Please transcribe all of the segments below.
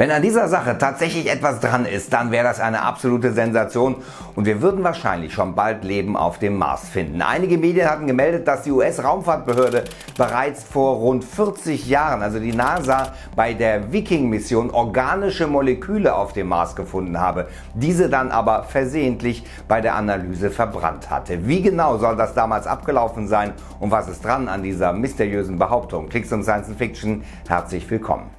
Wenn an dieser Sache tatsächlich etwas dran ist, dann wäre das eine absolute Sensation und wir würden wahrscheinlich schon bald Leben auf dem Mars finden. Einige Medien hatten gemeldet, dass die US-Raumfahrtbehörde bereits vor rund 40 Jahren, also die NASA, bei der Viking-Mission organische Moleküle auf dem Mars gefunden habe, diese dann aber versehentlich bei der Analyse verbrannt hatte. Wie genau soll das damals abgelaufen sein und was ist dran an dieser mysteriösen Behauptung? Klicks und Science Fiction, herzlich willkommen.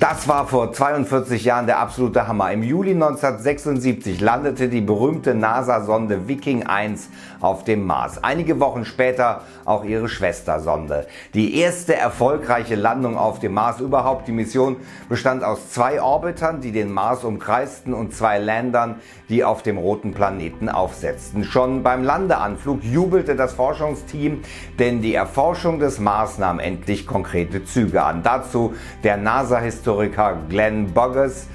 Das war vor 42 Jahren der absolute Hammer. Im Juli 1976 landete die berühmte NASA-Sonde Viking 1 auf dem Mars. Einige Wochen später auch ihre Schwestersonde. Die erste erfolgreiche Landung auf dem Mars überhaupt. Die Mission bestand aus zwei Orbitern, die den Mars umkreisten und zwei Landern, die auf dem roten Planeten aufsetzten. Schon beim Landeanflug jubelte das Forschungsteam, denn die Erforschung des Mars nahm endlich konkrete Züge an. Dazu der NASA-Historiker Historiker Glenn Boggess.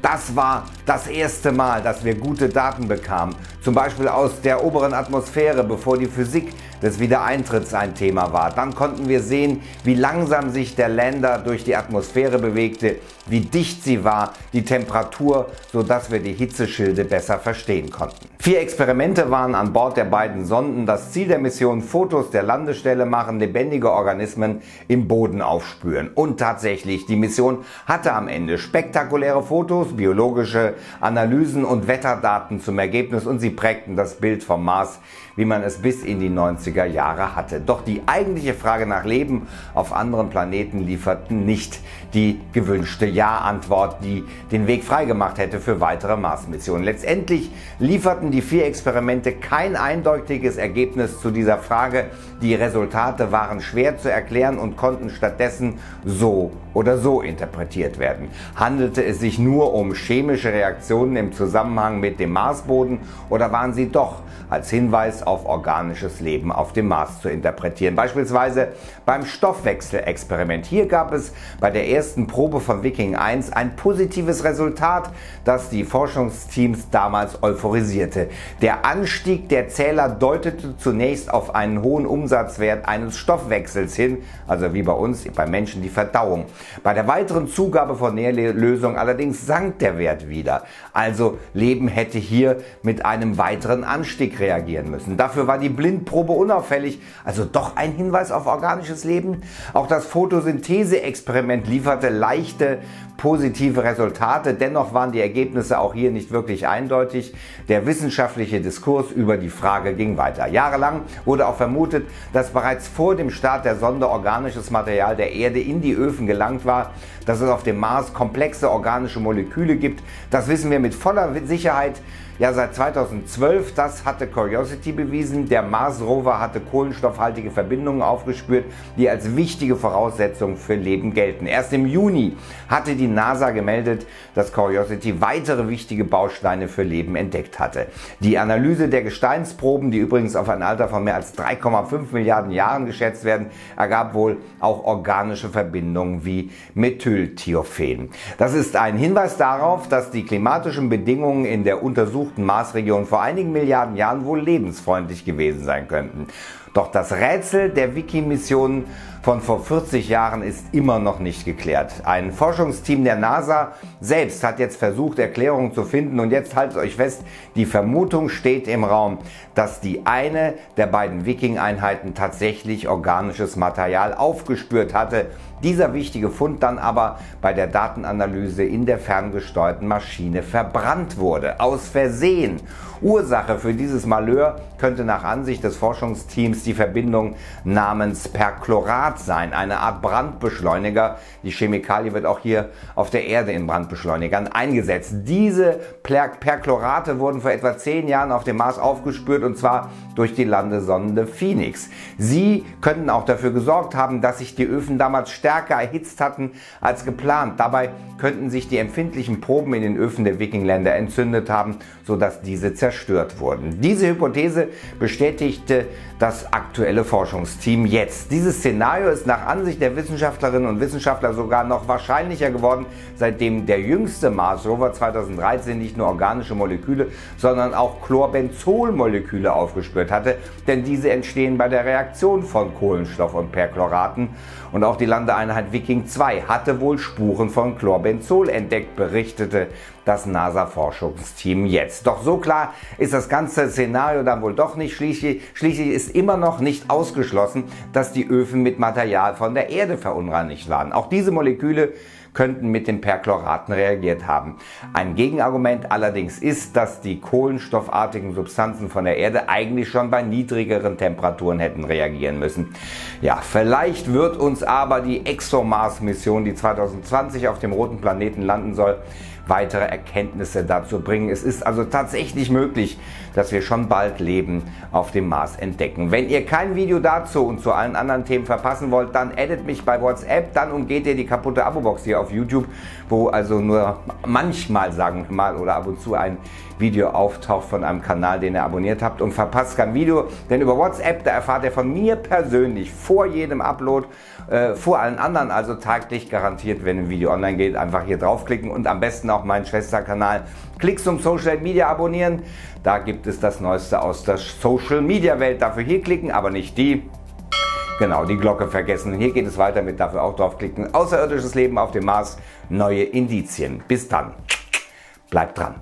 Das war das erste Mal, dass wir gute Daten bekamen, zum Beispiel aus der oberen Atmosphäre, bevor die Physik des Wiedereintritts ein Thema war. Dann konnten wir sehen, wie langsam sich der Lander durch die Atmosphäre bewegte, wie dicht sie war, die Temperatur, sodass wir die Hitzeschilde besser verstehen konnten. Vier Experimente waren an Bord der beiden Sonden. Das Ziel der Mission Fotos der Landestelle machen, lebendige Organismen im Boden aufspüren. Und tatsächlich, die Mission hatte am Ende spektakuläre Fotos, biologische Analysen und Wetterdaten zum Ergebnis und sie prägten das Bild vom Mars, wie man es bis in die 90er Jahre hatte. Doch die eigentliche Frage nach Leben auf anderen Planeten lieferten nicht die gewünschte Ja-Antwort, die den Weg freigemacht hätte für weitere Mars-Missionen. Letztendlich lieferten die vier Experimente kein eindeutiges Ergebnis zu dieser Frage. Die Resultate waren schwer zu erklären und konnten stattdessen so oder so interpretiert werden. Handelte es sich nur um chemische Reaktionen im Zusammenhang mit dem Marsboden oder waren sie doch als Hinweis auf organisches Leben auf dem Mars zu interpretieren? Beispielsweise beim Stoffwechselexperiment. Hier gab es bei der ersten Probe von Viking 1 ein positives Resultat, das die Forschungsteams damals euphorisierte. Der Anstieg der Zähler deutete zunächst auf einen hohen Umsatzwert eines Stoffwechsels hin, also wie bei uns beim Menschen die Verdauung. Bei der weiteren Zugabe von Nährlösung allerdings sank der Wert wieder. Also Leben hätte hier mit einem weiteren Anstieg reagieren müssen. Dafür war die Blindprobe unauffällig, also doch ein Hinweis auf organisches Leben. Auch das Photosynthese-Experiment lieferte leichte positive Resultate. Dennoch waren die Ergebnisse auch hier nicht wirklich eindeutig. Der wissenschaftliche Diskurs über die Frage ging weiter. Jahrelang wurde auch vermutet, dass bereits vor dem Start der Sonde organisches Material der Erde in die Öfen gelangt war, dass es auf dem Mars komplexe organische Moleküle gibt. Das wissen wir mit voller Sicherheit ja seit 2012. Das hatte Curiosity bewiesen. Der Mars Rover hatte kohlenstoffhaltige Verbindungen aufgespürt, die als wichtige Voraussetzung für Leben gelten. Erst im Juni hatte die NASA gemeldet, dass Curiosity weitere wichtige Bausteine für Leben entdeckt hatte. Die Analyse der Gesteinsproben, die übrigens auf ein Alter von mehr als 3,5 Milliarden Jahren geschätzt werden, ergab wohl auch organische Verbindungen wie Methylthiophen. Das ist ein Hinweis darauf, dass die klimatischen Bedingungen in der Untersuchung untersuchten Marsregionen vor einigen Milliarden Jahren wohl lebensfreundlich gewesen sein könnten. Doch das Rätsel der Wiki-Missionen von vor 40 Jahren ist immer noch nicht geklärt. Ein Forschungsteam der NASA selbst hat jetzt versucht, Erklärungen zu finden und jetzt haltet euch fest, die Vermutung steht im Raum, dass die eine der beiden Viking-Einheiten tatsächlich organisches Material aufgespürt hatte. Dieser wichtige Fund dann aber bei der Datenanalyse in der ferngesteuerten Maschine verbrannt wurde. Aus Versehen. Ursache für dieses Malheur könnte nach Ansicht des Forschungsteams die Verbindung namens Perchlorat sein, eine Art Brandbeschleuniger. Die Chemikalie wird auch hier auf der Erde in Brandbeschleunigern eingesetzt. Diese Perchlorate wurden vor etwa zehn Jahren auf dem Mars aufgespürt und zwar durch die Landesonde Phoenix. Sie könnten auch dafür gesorgt haben, dass sich die Öfen damals stärker erhitzt hatten als geplant. Dabei könnten sich die empfindlichen Proben in den Öfen der Wikingländer entzündet haben, sodass diese zerstört wurden. Diese Hypothese bestätigte das aktuelle Forschungsteam jetzt. Dieses Szenario ist nach Ansicht der Wissenschaftlerinnen und Wissenschaftler sogar noch wahrscheinlicher geworden, seitdem der jüngste Mars Rover 2013 nicht nur organische Moleküle, sondern auch Chlorbenzolmoleküle aufgespürt hatte, denn diese entstehen bei der Reaktion von Kohlenstoff und Perchloraten und auch die Lande Forschungseinheit Viking 2 hatte wohl Spuren von Chlorbenzol entdeckt, berichtete das NASA-Forschungsteam jetzt. Doch so klar ist das ganze Szenario dann wohl doch nicht. Schließlich, schließlich ist immer noch nicht ausgeschlossen, dass die Öfen mit Material von der Erde verunreinigt waren. Auch diese Moleküle könnten mit den Perchloraten reagiert haben. Ein Gegenargument allerdings ist, dass die kohlenstoffartigen Substanzen von der Erde eigentlich schon bei niedrigeren Temperaturen hätten reagieren müssen. Ja, vielleicht wird uns aber die ExoMars-Mission, die 2020 auf dem roten Planeten landen soll, weitere Erkenntnisse dazu bringen. Es ist also tatsächlich möglich, dass wir schon bald Leben auf dem Mars entdecken. Wenn ihr kein Video dazu und zu allen anderen Themen verpassen wollt, dann addet mich bei WhatsApp, dann umgeht ihr die kaputte Abo-Box hier auf YouTube, wo also nur manchmal, sagen wir mal, oder ab und zu ein Video auftaucht von einem Kanal, den ihr abonniert habt und verpasst kein Video, denn über WhatsApp, da erfahrt ihr von mir persönlich vor jedem Upload, äh, vor allen anderen, also taglich garantiert, wenn ein Video online geht, einfach hier draufklicken und am besten auch meinen Schwesterkanal Klicks um Social Media abonnieren. Da gibt es das Neueste aus der Social Media Welt. Dafür hier klicken, aber nicht die. Genau, die Glocke vergessen. Hier geht es weiter mit dafür auch draufklicken. Außerirdisches Leben auf dem Mars, neue Indizien. Bis dann. Bleibt dran.